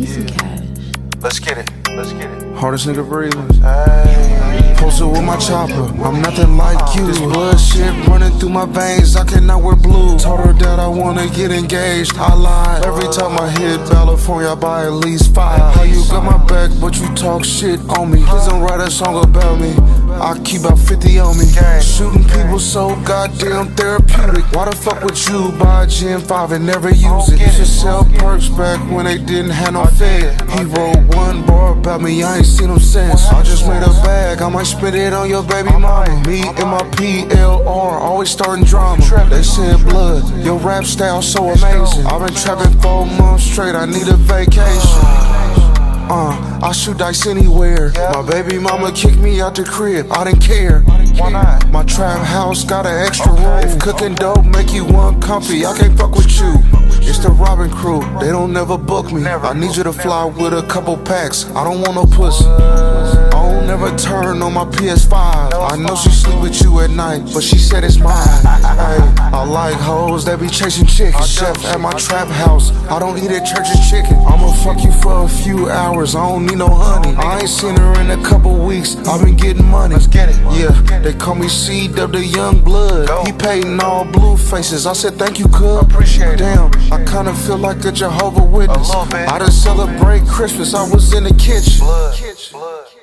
me some cash. Let's get it. Let's get it. Hardest nigga breathing. Hey. Posted with my chopper, I'm nothing like you. This blood shit running through my veins, I cannot wear blue. Told her that I wanna get engaged, I lied. Every time I hit California, I buy at least five. How you got my back, but you talk shit on me. Please don't write a song about me. I keep about 50 on me. Shooting people so goddamn therapeutic. Why the fuck would you buy a Gen 5 and never use it? Used to sell perks back when they didn't have no fed. He wrote one bar about me, I ain't seen him since. I just made a bag, I might spend it on your baby mama. Me and my PLR, always starting drama. They said blood, your rap style so amazing. I've been trapping four months straight, I need a vacation. Uh, I shoot dice anywhere. My baby mama kicked me out the crib. I didn't care. Why not? My trap house got an extra room. If cooking dope make you uncomfy, I can't fuck with you. It's the Robin crew. They don't never book me. I need you to fly with a couple packs. I don't want no pussy. Never turn on my PS5. I know she sleep with you at night, but she said it's mine. I like hoes that be chasing chickens. Chef at my trap house. I don't eat at church's chicken. I'ma fuck you for a few hours. I don't need no honey. I ain't seen her in a couple weeks. I've been getting money. Let's get it. Yeah, they call me C Dub Da YoungBlood. He painting all blue faces. I said thank you, cuz. Appreciate it. Damn, I kinda feel like a Jehovah Witness. A little bit. I done celebrate Christmas. I was in the kitchen. Blood. Blood.